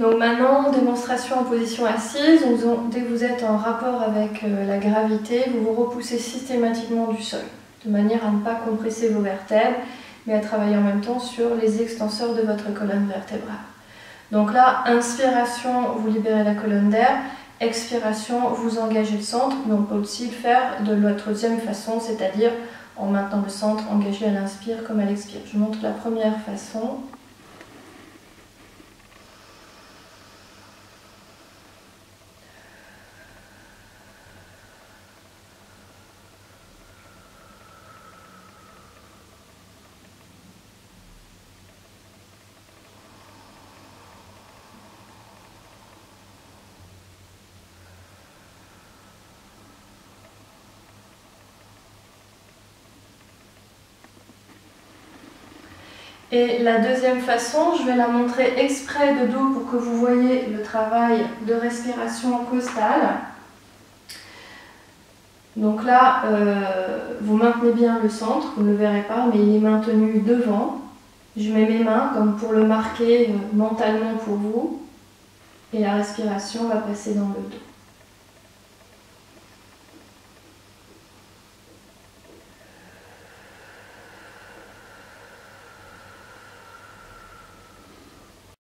Donc maintenant, démonstration en position assise. dès que vous êtes en rapport avec euh, la gravité, vous vous repoussez systématiquement du sol, de manière à ne pas compresser vos vertèbres, mais à travailler en même temps sur les extenseurs de votre colonne vertébrale. Donc là, inspiration, vous libérez la colonne d'air. Expiration, vous engagez le centre, mais on peut aussi le faire de la troisième façon, c'est-à-dire en maintenant le centre engagé à l'inspire comme à l'expire. Je montre la première façon. Et la deuxième façon, je vais la montrer exprès de dos pour que vous voyez le travail de respiration costale. Donc là, euh, vous maintenez bien le centre, vous ne le verrez pas, mais il est maintenu devant. Je mets mes mains comme pour le marquer euh, mentalement pour vous. Et la respiration va passer dans le dos.